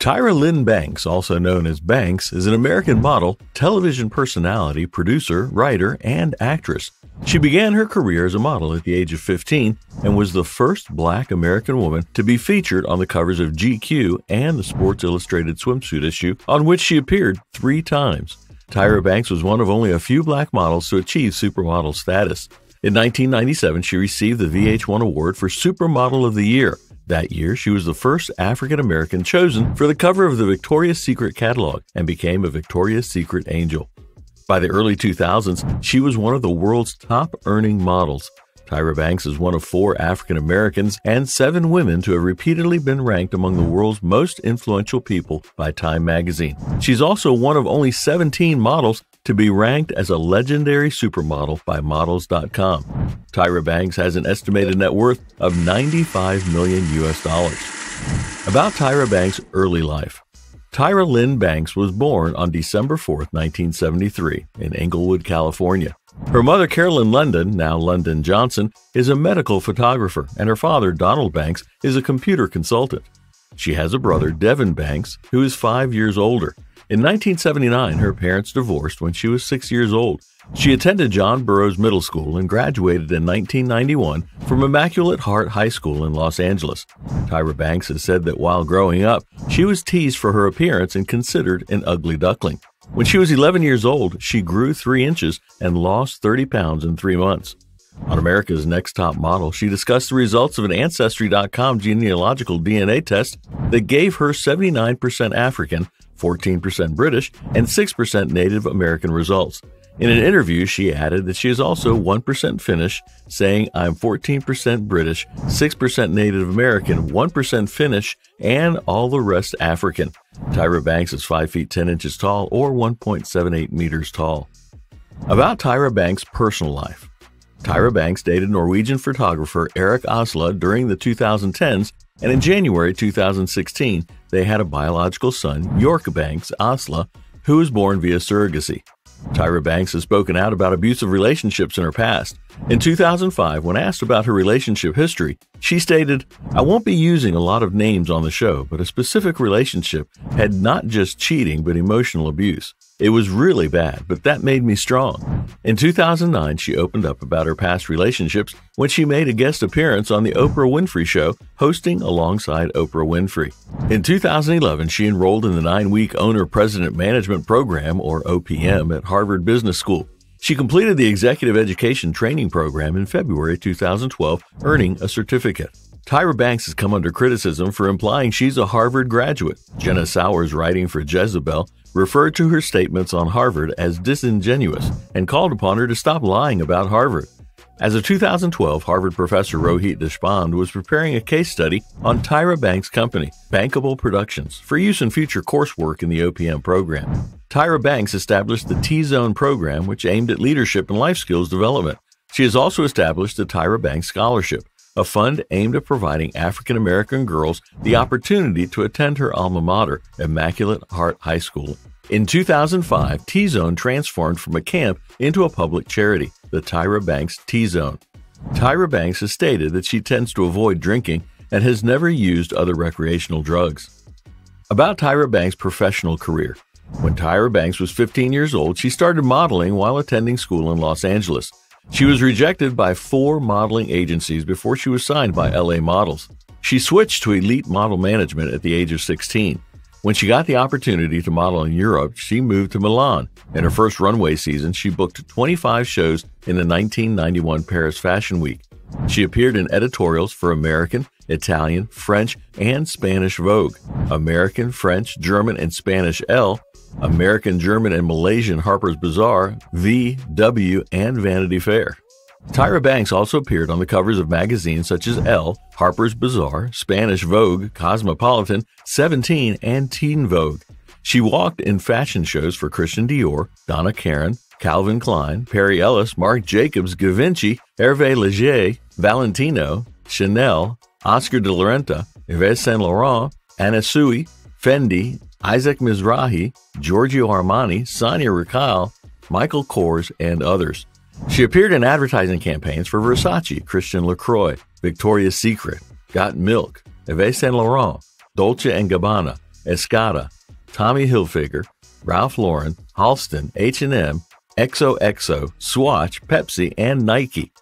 Tyra Lynn Banks, also known as Banks, is an American model, television personality, producer, writer, and actress. She began her career as a model at the age of 15 and was the first black American woman to be featured on the covers of GQ and the Sports Illustrated swimsuit issue, on which she appeared three times. Tyra Banks was one of only a few black models to achieve supermodel status. In 1997, she received the VH1 Award for Supermodel of the Year. That year, she was the first African American chosen for the cover of the Victoria's Secret catalog and became a Victoria's Secret angel. By the early 2000s, she was one of the world's top earning models. Tyra Banks is one of four African Americans and seven women to have repeatedly been ranked among the world's most influential people by Time magazine. She's also one of only 17 models to be ranked as a legendary supermodel by Models.com. Tyra Banks has an estimated net worth of 95 million US dollars. About Tyra Banks' early life. Tyra Lynn Banks was born on December 4, 1973, in Inglewood, California. Her mother, Carolyn London, now London Johnson, is a medical photographer, and her father, Donald Banks, is a computer consultant. She has a brother, Devin Banks, who is five years older. In 1979, her parents divorced when she was six years old. She attended John Burroughs Middle School and graduated in 1991 from Immaculate Heart High School in Los Angeles. Tyra Banks has said that while growing up, she was teased for her appearance and considered an ugly duckling. When she was 11 years old, she grew 3 inches and lost 30 pounds in 3 months. On America's Next Top Model, she discussed the results of an Ancestry.com genealogical DNA test that gave her 79% African 14% British, and 6% Native American results. In an interview, she added that she is also 1% Finnish, saying, I'm 14% British, 6% Native American, 1% Finnish, and all the rest African. Tyra Banks is 5 feet 10 inches tall or 1.78 meters tall. About Tyra Banks' personal life. Tyra Banks dated Norwegian photographer Erik Asla during the 2010s, and in January 2016, they had a biological son, York Banks Asla, who was born via surrogacy. Tyra Banks has spoken out about abusive relationships in her past. In 2005, when asked about her relationship history, she stated, I won't be using a lot of names on the show, but a specific relationship had not just cheating, but emotional abuse. It was really bad, but that made me strong. In 2009, she opened up about her past relationships when she made a guest appearance on The Oprah Winfrey Show, hosting alongside Oprah Winfrey. In 2011, she enrolled in the nine week Owner President Management Program, or OPM, at Harvard Business School. She completed the Executive Education Training Program in February 2012, earning a certificate. Tyra Banks has come under criticism for implying she's a Harvard graduate. Jenna Sauers, writing for Jezebel, referred to her statements on Harvard as disingenuous and called upon her to stop lying about Harvard. As a 2012 Harvard professor Rohit Deshpande was preparing a case study on Tyra Banks' company, Bankable Productions, for use in future coursework in the OPM program. Tyra Banks established the T Zone program, which aimed at leadership and life skills development. She has also established the Tyra Banks Scholarship, a fund aimed at providing African American girls the opportunity to attend her alma mater, Immaculate Heart High School. In 2005, T Zone transformed from a camp into a public charity, the Tyra Banks T Zone. Tyra Banks has stated that she tends to avoid drinking and has never used other recreational drugs. About Tyra Banks' professional career. When Tyra Banks was 15 years old, she started modeling while attending school in Los Angeles. She was rejected by four modeling agencies before she was signed by LA Models. She switched to elite model management at the age of 16. When she got the opportunity to model in Europe, she moved to Milan. In her first runway season, she booked 25 shows in the 1991 Paris Fashion Week. She appeared in editorials for American, Italian, French, and Spanish Vogue, American, French, German, and Spanish Elle, American, German, and Malaysian Harper's Bazaar, V, W, and Vanity Fair. Tyra Banks also appeared on the covers of magazines such as Elle, Harper's Bazaar, Spanish Vogue, Cosmopolitan, Seventeen, and Teen Vogue. She walked in fashion shows for Christian Dior, Donna Karan, Calvin Klein, Perry Ellis, Marc Jacobs, Givenchy, Hervé Leger, Valentino, Chanel, Oscar de la Renta, Yves Saint Laurent, Anna Sui, Fendi, Isaac Mizrahi, Giorgio Armani, Sonia Rykiel, Michael Kors, and others. She appeared in advertising campaigns for Versace, Christian LaCroix, Victoria's Secret, Got Milk, Yves Saint Laurent, Dolce & Gabbana, Escada, Tommy Hilfiger, Ralph Lauren, Halston, H&M, XOXO, Swatch, Pepsi, and Nike.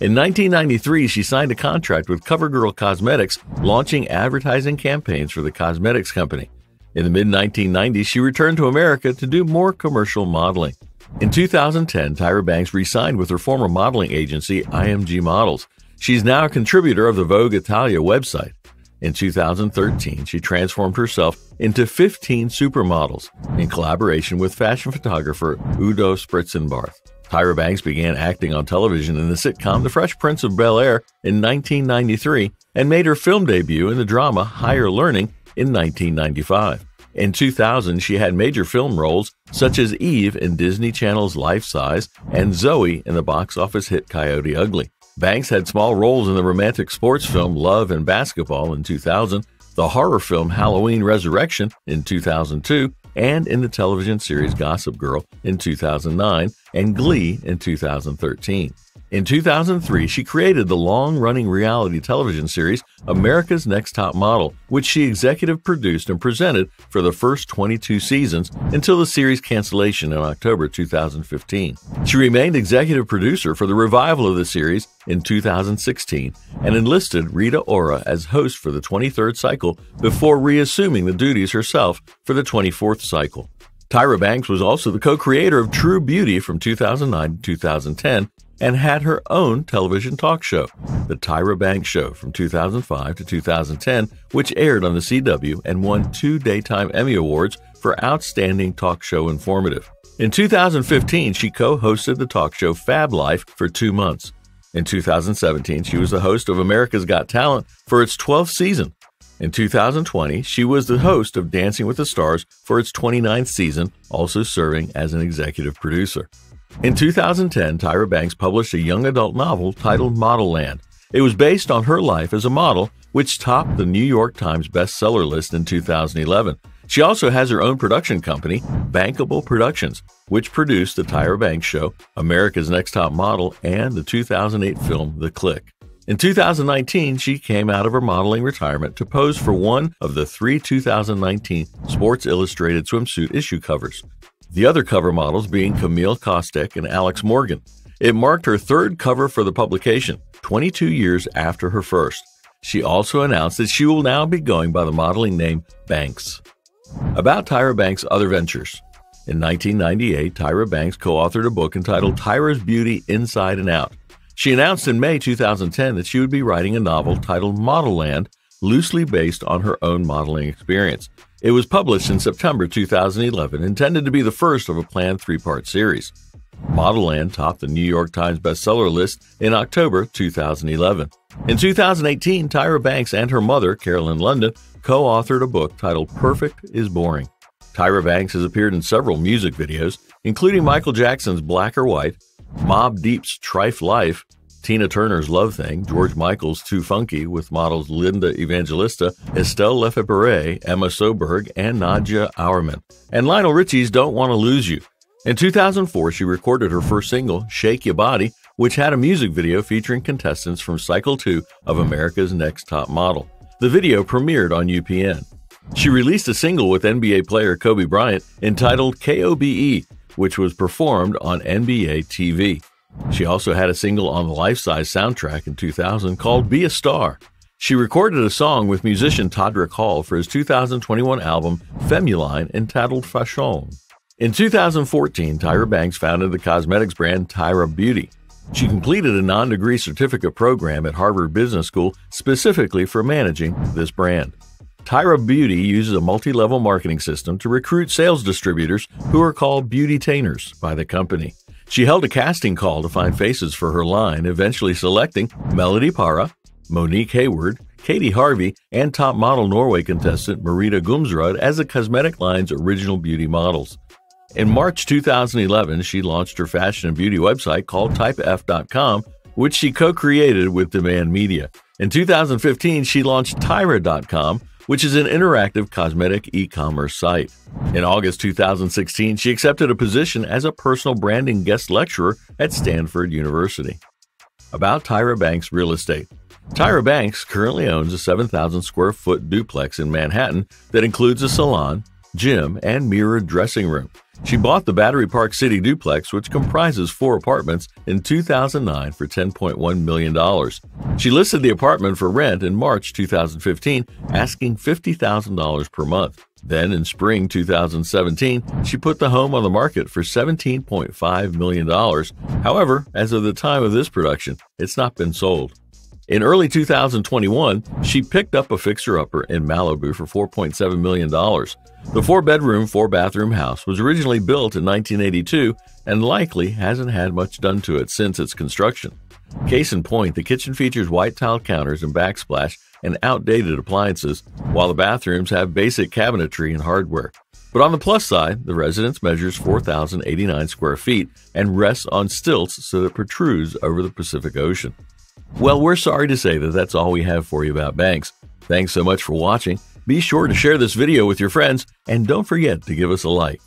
In 1993, she signed a contract with CoverGirl Cosmetics, launching advertising campaigns for the cosmetics company. In the mid 1990s, she returned to America to do more commercial modeling. In 2010, Tyra Banks re signed with her former modeling agency, IMG Models. She's now a contributor of the Vogue Italia website. In 2013, she transformed herself into 15 supermodels in collaboration with fashion photographer Udo Spreitzenbarth. Tyra Banks began acting on television in the sitcom The Fresh Prince of Bel Air in 1993 and made her film debut in the drama Higher Learning in 1995. In 2000, she had major film roles such as Eve in Disney Channel's Life Size and Zoe in the box office hit Coyote Ugly. Banks had small roles in the romantic sports film Love and Basketball in 2000, the horror film Halloween Resurrection in 2002, and in the television series Gossip Girl in 2009 and Glee in 2013. In 2003, she created the long running reality television series America's Next Top Model, which she executive produced and presented for the first 22 seasons until the series cancellation in October 2015. She remained executive producer for the revival of the series in 2016 and enlisted Rita Ora as host for the 23rd cycle before reassuming the duties herself for the 24th cycle. Tyra Banks was also the co creator of True Beauty from 2009 to 2010 and had her own television talk show, The Tyra Banks Show from 2005 to 2010, which aired on the CW and won two Daytime Emmy Awards for Outstanding Talk Show Informative. In 2015, she co hosted the talk show Fab Life for two months. In 2017, she was the host of America's Got Talent for its 12th season. In 2020, she was the host of Dancing with the Stars for its 29th season, also serving as an executive producer. In 2010, Tyra Banks published a young adult novel titled Model Land. It was based on her life as a model, which topped the New York Times bestseller list in 2011. She also has her own production company, Bankable Productions, which produced The Tyra Banks Show, America's Next Top Model, and the 2008 film The Clique. In 2019, she came out of her modeling retirement to pose for one of the three 2019 Sports Illustrated swimsuit issue covers the other cover models being Camille Kostek and Alex Morgan. It marked her third cover for the publication, 22 years after her first. She also announced that she will now be going by the modeling name Banks. About Tyra Banks' other ventures. In 1998, Tyra Banks co authored a book entitled Tyra's Beauty Inside and Out. She announced in May 2010 that she would be writing a novel titled Model Land, loosely based on her own modeling experience. It was published in September 2011, intended to be the first of a planned three part series. Model Land topped the New York Times bestseller list in October 2011. In 2018, Tyra Banks and her mother, Carolyn London, co authored a book titled Perfect is Boring. Tyra Banks has appeared in several music videos, including Michael Jackson's Black or White, Mobb Deep's Trife Life, Tina Turner's Love Thing, George Michael's Too Funky with models Linda Evangelista, Estelle Lefébure, Emma Sjöberg, and Nadja Auermann, and Lionel Richie's Don't Want to Lose You. In 2004, she recorded her first single, Shake Your Body, which had a music video featuring contestants from Cycle 2 of America's Next Top Model. The video premiered on UPN. She released a single with NBA player Kobe Bryant entitled KOBE, which was performed on NBA TV. She also had a single on the Life Size soundtrack in 2000 called Be a Star. She recorded a song with musician Todrick Hall for his 2021 album Femuline entitled Fashion. In 2014, Tyra Banks founded the cosmetics brand Tyra Beauty. She completed a non degree certificate program at Harvard Business School specifically for managing this brand. Tyra Beauty uses a multi level marketing system to recruit sales distributors who are called beautytainers by the company. She held a casting call to find faces for her line, eventually selecting Melody Para, Monique Hayward, Katie Harvey, and top model Norway contestant Marita Gumsrud as the cosmetic line's original beauty models. In March 2011, she launched her fashion and beauty website called TypeF.com, which she co created with Demand Media. In 2015, she launched Tyra.com, which is an interactive cosmetic e commerce site. In August 2016, she accepted a position as a personal branding guest lecturer at Stanford University. About Tyra Banks Real Estate. Tyra Banks currently owns a 7,000 square foot duplex in Manhattan that includes a salon, gym, and mirrored dressing room. She bought the Battery Park City duplex, which comprises four apartments, in 2009 for $10.1 million. She listed the apartment for rent in March 2015, asking $50,000 per month. Then in spring 2017, she put the home on the market for $17.5 million. However, as of the time of this production, it's not been sold. In early 2021, she picked up a fixer upper in Malibu for $4.7 million. The four bedroom, four bathroom house was originally built in 1982 and likely hasn't had much done to it since its construction. Case in point, the kitchen features white tiled counters and backsplash and outdated appliances, while the bathrooms have basic cabinetry and hardware. But on the plus side, the residence measures 4,089 square feet and rests on stilts so that it protrudes over the Pacific Ocean. Well, we're sorry to say that that's all we have for you about banks. Thanks so much for watching. Be sure to share this video with your friends and don't forget to give us a like.